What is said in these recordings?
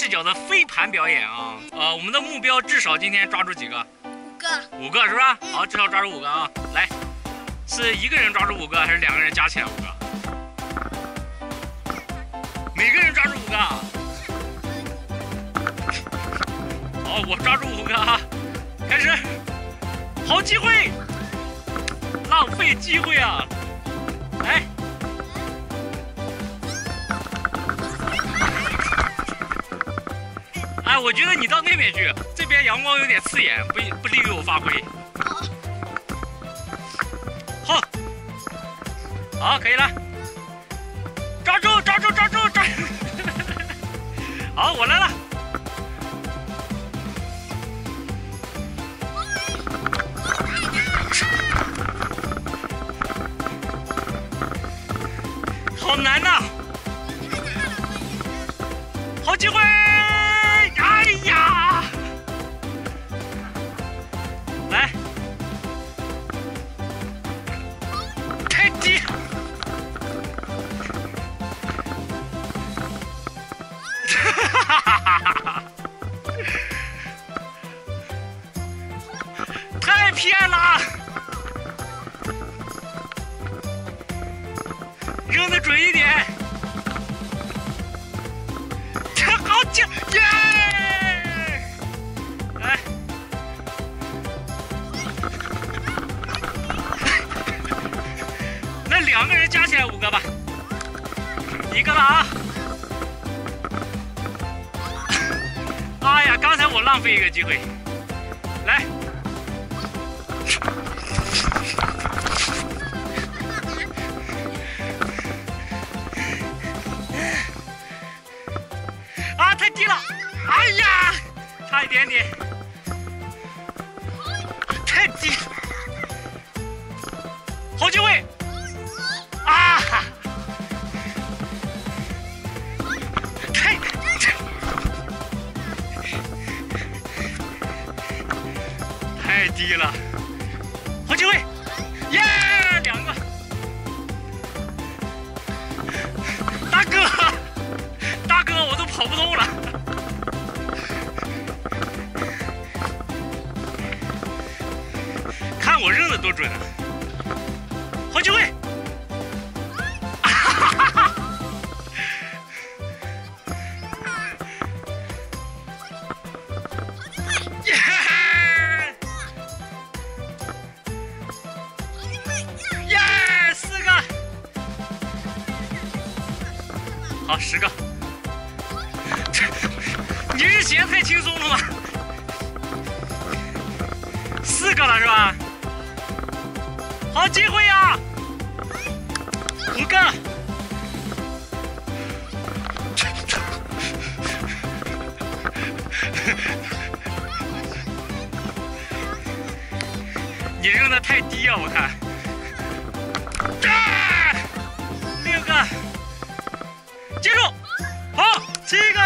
视角的飞盘表演啊！呃，我们的目标至少今天抓住几个？五个，五个是吧？好，至少抓住五个啊！来，是一个人抓住五个，还是两个人加起来五个？每个人抓住五个。好，我抓住五个啊！开始，好机会，浪费机会啊！哎，我觉得你到那边去，这边阳光有点刺眼，不不利于我发挥。好，好，可以了，抓住，抓住，抓住，抓！好，我来了。好难呐！偏了，扔的准一点，这好劲耶！来，那两个人加起来五个吧，一个了啊！哎呀，刚才我浪费一个机会，来。低了！哎呀，差一点点，太低，好机会！啊哈，太太低了。看我扔的多准啊！好机会。好，十个。你是嫌太轻松了吗？四个了是吧？好机会呀！五个。你 扔的太低啊，我看。六个。接住，好，七个，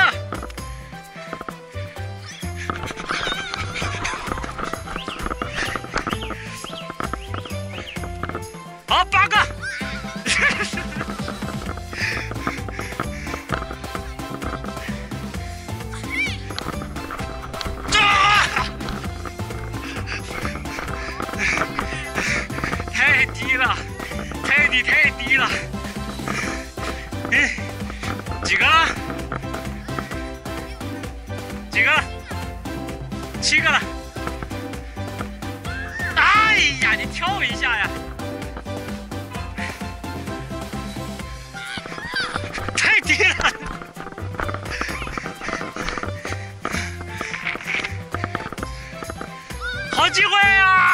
太低，太低了，哎。几个？几个？七个了。哎呀，你跳一下呀！太低了。好机会啊！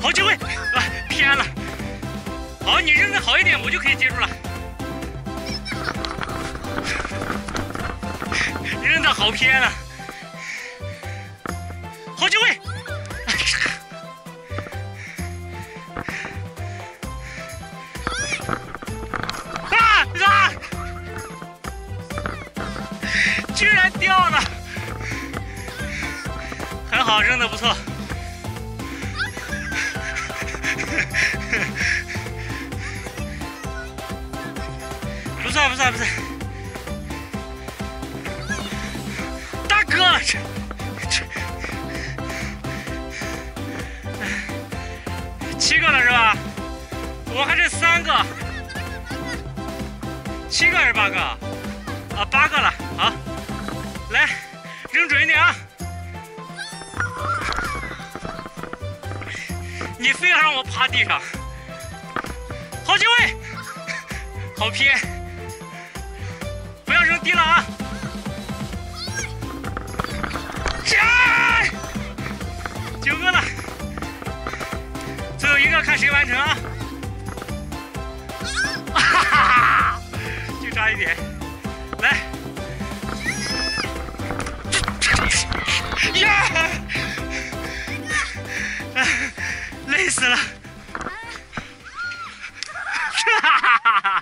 好机会啊偏了好你扔的好一点我就可以接住了。扔的好偏啊。好机会啊啊居然掉了。很好扔的不错。算不算不算。大哥，这这七个了是吧？我还剩三个，七个还是八个？啊，八个了，好，来，扔准一点啊！你非要让我趴地上，好机会，好偏，扔低了啊！啊！九个了，最后一个看谁完成啊！哈哈哈，就差一点，来！呀！累死了！哈哈哈哈哈！